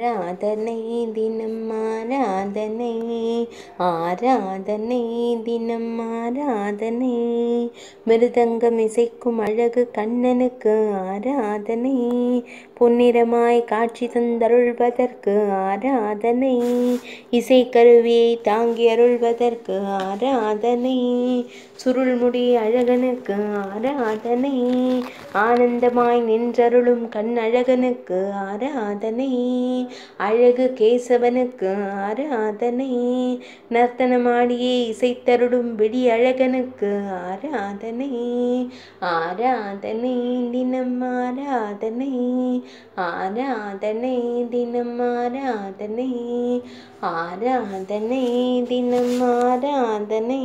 ஆராதனை தினம் ஆராதனை. ஆராதனை தினம் ஆராதனை. மிருதங்கம் இசைக்கும் அழகு கண்ணனுக்கு ஆராதனை. பொன்னிறமாய் காட்சி தந்தருள்வதற்கு ஆராதனை. இசைக்கருவியை தாங்கி அருள்வதற்கு ஆராதனை. சுருள்முடி அழகனுக்கு ஆராதனை. ஆனந்தமாய் நின்றருளும் கண் அழகனுக்கு ஆராதனை. அழகு கேசவனுக்கு ஆராதனை நர்த்தனமாடியே இசைத்தருளும் விழி அழகனுக்கு ஆராதனை ஆராதனை தினம் ஆராதனை ஆராதனை தினம் ஆராதனை ஆராதனை தினம் ஆராதனை